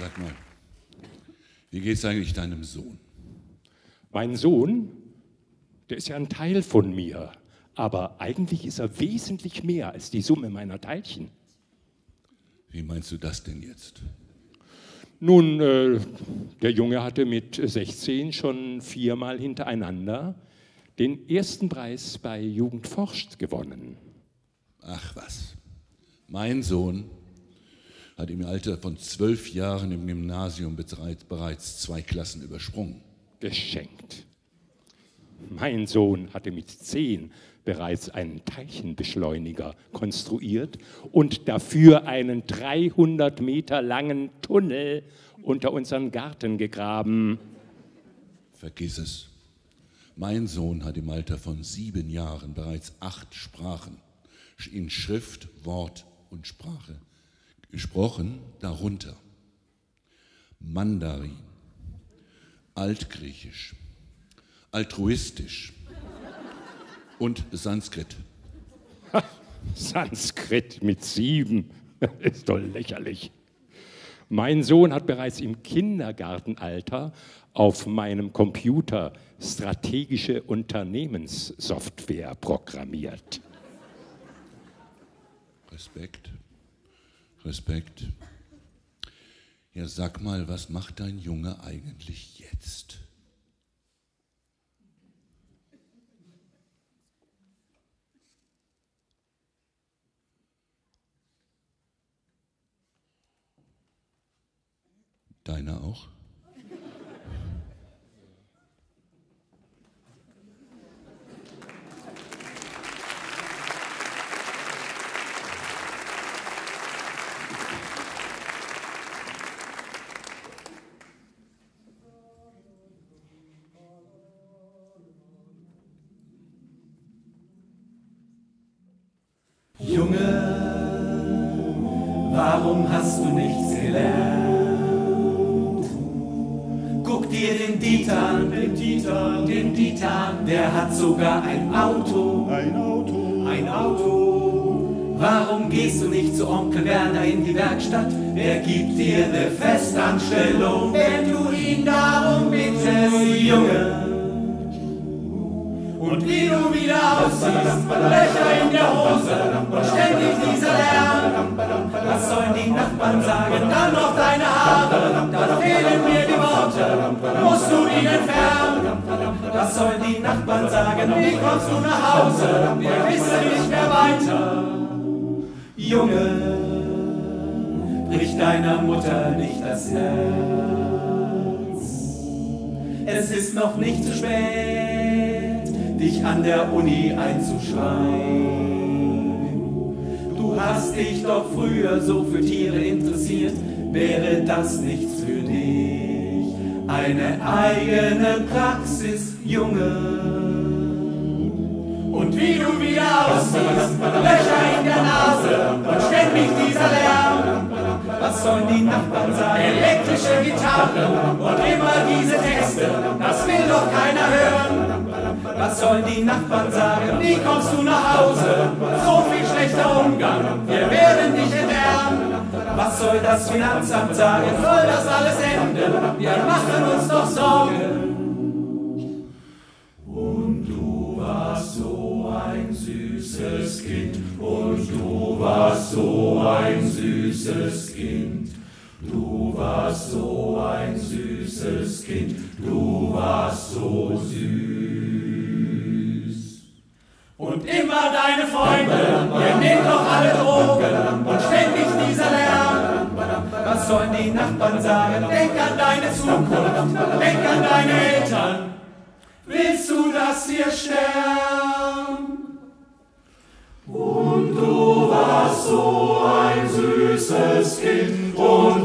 Sag mal, wie geht's eigentlich deinem Sohn? Mein Sohn, der ist ja ein Teil von mir, aber eigentlich ist er wesentlich mehr als die Summe meiner Teilchen. Wie meinst du das denn jetzt? Nun, äh, der Junge hatte mit 16 schon viermal hintereinander den ersten Preis bei Jugend forscht gewonnen. Ach was. Mein Sohn hat im Alter von zwölf Jahren im Gymnasium bereits zwei Klassen übersprungen. Geschenkt. Mein Sohn hatte mit zehn bereits einen Teilchenbeschleuniger konstruiert und dafür einen 300 Meter langen Tunnel unter unseren Garten gegraben. Vergiss es. Mein Sohn hat im Alter von sieben Jahren bereits acht Sprachen in Schrift, Wort und Sprache gesprochen, darunter Mandarin, Altgriechisch, Altruistisch und Sanskrit. Sanskrit mit sieben ist doch lächerlich. Mein Sohn hat bereits im Kindergartenalter auf meinem Computer strategische Unternehmenssoftware programmiert. Respekt. Respekt. Ja, sag mal, was macht dein Junge eigentlich jetzt? Deiner auch? Warum hast du nichts gelernt? Guck dir den Dieter an, den Dieter, den Dieter, der hat sogar ein Auto, ein Auto, ein Auto. Warum gehst du nicht zu Onkel Werner in die Werkstatt? Der gibt dir eine Festanstellung, wenn du ihn darum bittest, Junge. Und wie du wieder aussiehst, Löcher in der Hose und ständig dieser Lärm. Was sollen die Nachbarn sagen? Dann noch deine Haare, da fehlen mir die Worte. Musst du die entfernen? Was sollen die Nachbarn sagen? Wie kommst du nach Hause? Wir wissen nicht mehr weiter. Junge, brich deiner Mutter nicht das Herz. Es ist noch nicht zu spät, dich an der Uni einzuschreiben. Du hast dich doch früher so für Tiere interessiert, wäre das nichts für dich? Eine eigene Praxis, Junge. Und wie du wieder aussiehst, Löcher in der Nase und ständig dieser Lärm. Was sollen die Nachbarn sagen? Elektrische Gitarre und immer diese Texte, das will doch keiner hören. Was sollen die Nachbarn sagen? Wie kommst du nach Hause? So viel schlechter Umgang, wir werden dich entfernen. Was soll das Finanzamt sagen? Soll das alles enden? Wir machen uns doch Sorgen. Und du warst so ein süßes Kind, und du warst so ein süßes Kind. Du warst so ein süßes Kind, du warst so süß. Sollen die Nachbarn sagen? Denk an deine Zukunft, denk an deine Eltern. Willst du, dass wir sterben? Und du warst so ein süßes Kind, und